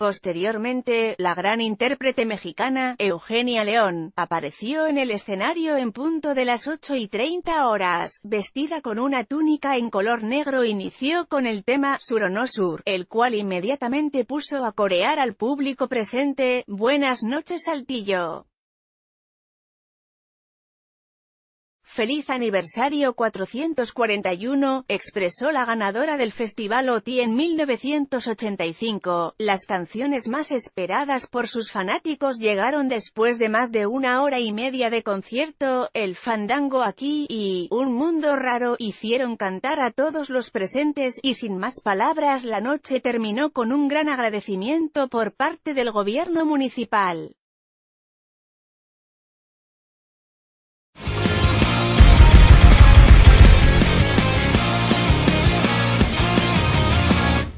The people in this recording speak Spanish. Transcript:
Posteriormente, la gran intérprete mexicana, Eugenia León, apareció en el escenario en punto de las 8 y 30 horas, vestida con una túnica en color negro inició con el tema Sur o no Sur, el cual inmediatamente puso a corear al público presente, Buenas noches Saltillo. Feliz aniversario 441, expresó la ganadora del Festival OTI en 1985. Las canciones más esperadas por sus fanáticos llegaron después de más de una hora y media de concierto, El Fandango aquí y Un Mundo Raro hicieron cantar a todos los presentes y sin más palabras la noche terminó con un gran agradecimiento por parte del gobierno municipal.